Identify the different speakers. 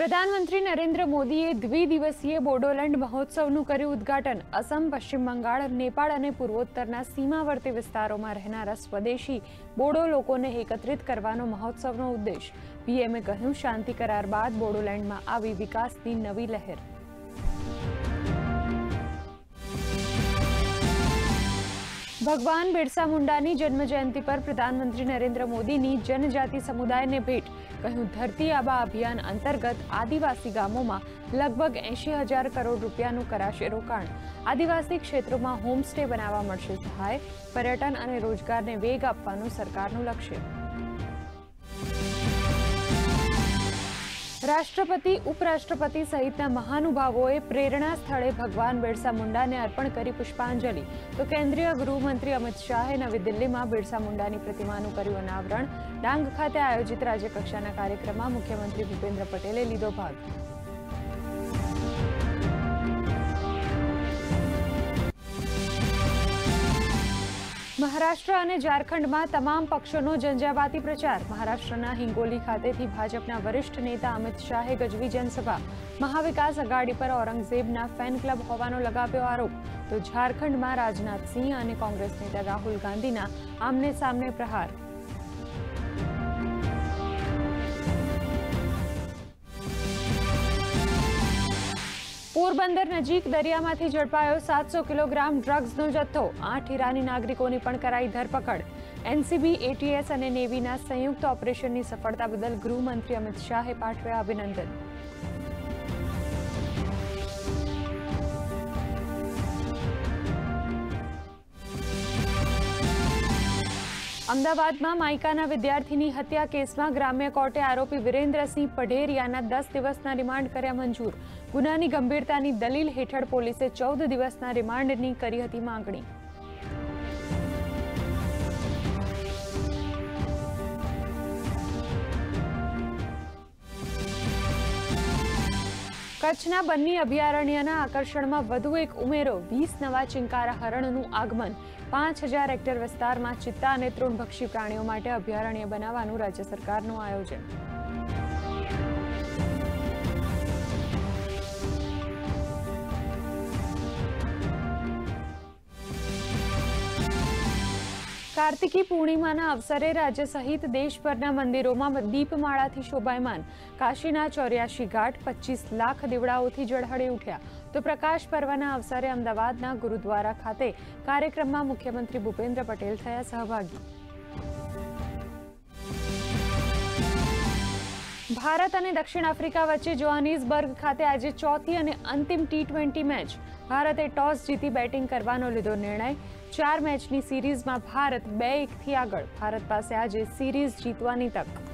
Speaker 1: પ્રધાનમંત્રી નરેન્દ્ર મોદીએ દ્વિદિવસીય બોડોલેન્ડ મહોત્સવનું કર્યું ઉદ્ઘાટન. અસમ, પશ્ચિમ બંગાળ, નેપાળ અને પૂર્વોત્તરના સીમાવર્તી વિસ્તારોમાં રહેનારા સ્વદેશી બોડો લોકોને એકત્રિત કરવાનો મહોત્સવનો ઉદ્દેશ. પીએમએ કહ્યું, શાંતિ કરાર બાદ બોડોલેન્ડમાં આવી વિકાસની નવી લહેર. ભગવાન બિરસા મુંડાની જન્મજયંતિ પર પ્રધાનમંત્રી નરેન્દ્ર મોદીની જનજાતિ સમુદાયને ભેટ. કહ્યું, ધરતી આબા અભિયાન અંતર્ગત આદિવાસી ગામોમાં લગભગ એંશી હજાર કરોડ રૂપિયાનું કરાશે રોકાણ. આદિવાસી ક્ષેત્રોમાં હોમસ્ટે બનાવવા મળશે સહાય, પર્યટન અને રોજગારને વેગ આપવાનું સરકારનું લક્ષ્ય. રાષ્ટ્રપતિ, ઉપરાષ્ટ્રપતિ સહિતના મહાનુભાવોએ પ્રેરણા સ્થળે ભગવાન બિરસા મુંડાને અર્પણ કરી પુષ્પાંજલિ. તો કેન્દ્રીય ગૃહમંત્રી અમિત શાહે નવી દિલ્હીમાં બિરસા મુંડાની પ્રતિમાનું કર્યું અનાવરણ. ડાંગ ખાતે આયોજિત રાજ્યકક્ષાના કાર્યક્રમમાં મુખ્યમંત્રી ભૂપેન્દ્ર પટેલે લીધો ભાગ. મહારાષ્ટ્ર અને ઝારખંડમાં તમામ પક્ષોનો ઝંઝાવાતી પ્રચાર. મહારાષ્ટ્રના હિંગોલી ખાતેથી ભાજપના વરિષ્ઠ નેતા અમિત શાહે ગજવી જનસભા. મહાવિકાસ અઘાડી પર ઔરંગઝેબના ફેન ક્લબ હોવાનો લગાવ્યો આરોપ. તો ઝારખંડમાં રાજનાથસિંહ અને કોંગ્રેસ નેતા રાહુલ ગાંધીના આમને સામને પ્રહાર. પોરબંદર નજીક દરિયામાંથી ઝડપાયો સાતસો કિલોગ્રામ ડ્રગ્સનો જથ્થો. આઠ ઈરાની નાગરિકોની પણ કરાઈ ધરપકડ. એનસીબી, એટીએસ અને નેવીના સંયુક્ત ઓપરેશનની સફળતા બદલ ગૃહમંત્રી અમિત શાહે પાઠવ્યા અભિનંદન. અમદાવાદમાં માઇકાના વિદ્યાર્થીની હત્યા કેસમાં ગ્રામ્ય કોર્ટે આરોપી વિરેન્દ્રસિંહ પઢેરિયાના દસ દિવસના રિમાન્ડ કર્યા મંજૂર. ગુનાની ગંભીરતાની દલીલ હેઠળ પોલીસે ચૌદ દિવસના રિમાન્ડની કરી હતી માંગણી. કચ્છના બન્ની અભયારણ્યના આકર્ષણમાં વધુ એક ઉમેરો. વીસ નવા ચિંકારા હરણનું આગમન. પાંચ હજાર હેક્ટર વિસ્તારમાં ચિત્તા અને તૃણભક્ષી પ્રાણીઓ માટે અભયારણ્ય બનાવવાનું રાજ્ય સરકારનું આયોજન. કાર્તિકી પૂર્ણિમાના અવસરે રાજ્ય સહિત દેશભરના મંદિરોમાં દીપમાળાથી શોભાયમાન. કાશીના ચોર્યાસી ઘાટ પચીસ લાખ દીવડાઓથી ઝળહળી ઉઠ્યા. તો પ્રકાશ પર્વના અવસરે અમદાવાદના ગુરુદ્વારા ખાતે કાર્યક્રમમાં મુખ્યમંત્રી ભૂપેન્દ્ર પટેલ થયા સહભાગી. ભારત અને દક્ષિણ આફ્રિકા વચ્ચે જોહાનિસબર્ગ ખાતે આજે ચોથી અને અંતિમ ટી ટ્વેન્ટી મેચ ભારતે ટોસ જીતી બેટિંગ કરવાનો લીધો નિર્ણય. ચાર મેચની સિરીઝમાં ભારત બે એકથી આગળ. ભારત પાસે આજે સિરીઝ જીતવાની તક.